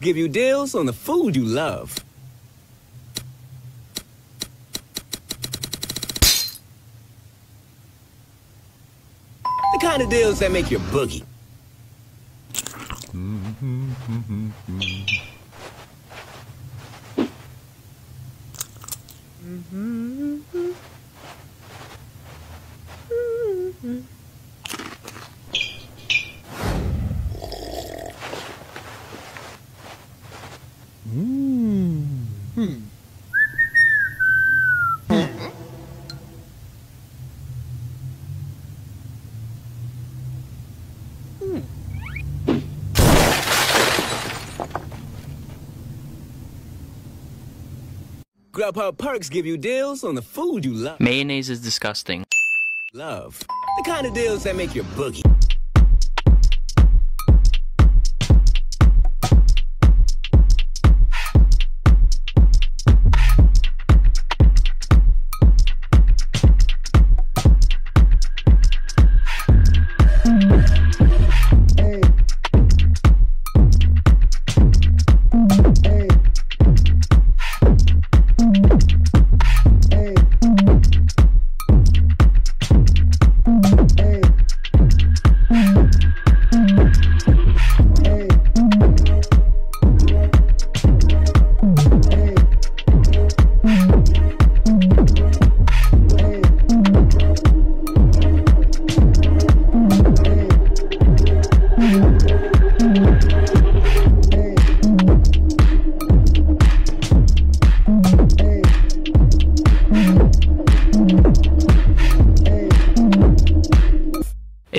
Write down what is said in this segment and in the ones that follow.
give you deals on the food you love. The kind of deals that make you boogie. Mm-hmm. Mm-hmm. Grubhub perks give you deals on the food you love. Mayonnaise is disgusting. Love. The kind of deals that make you boogie.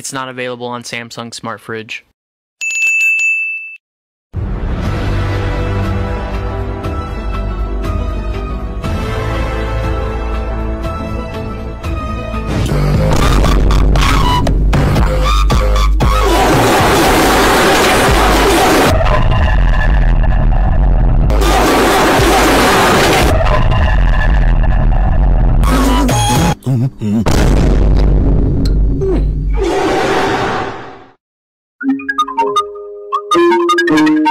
It's not available on Samsung Smart Fridge. Cookie. Pancake.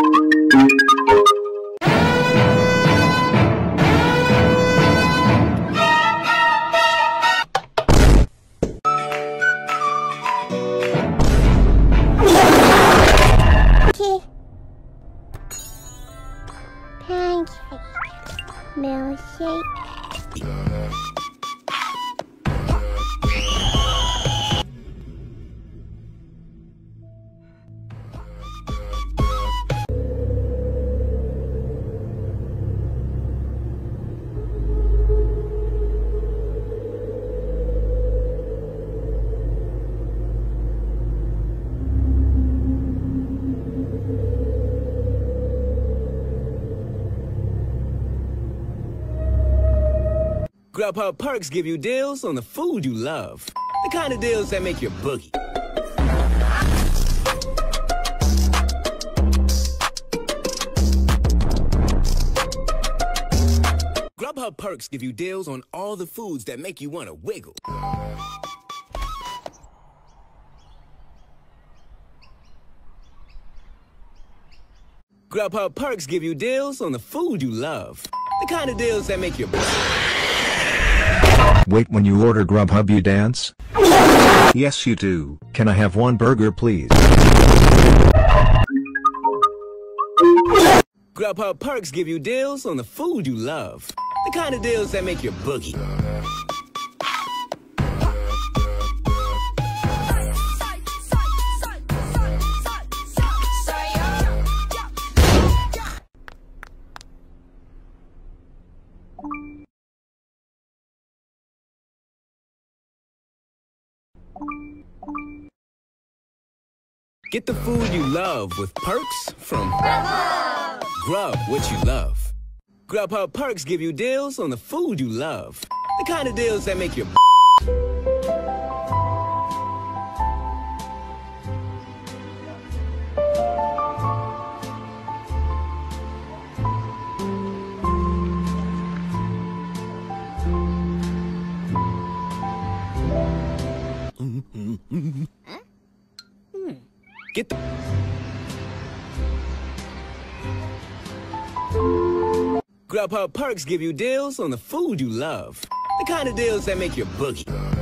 Milkshake. Grubhub perks give you deals on the food you love. The kind of deals that make you boogie. Grubhub perks give you deals on all the foods that make you want to wiggle. Grubhub perks give you deals on the food you love. The kind of deals that make you Wait when you order Grubhub you dance? Yes you do. Can I have one burger please? Grubhub perks give you deals on the food you love. The kind of deals that make you boogie. Get the food you love with perks from Grub what you love. Grubhub perks give you deals on the food you love. The kind of deals that make Get the... Grubhub Perks give you deals on the food you love. The kind of deals that make you boogie.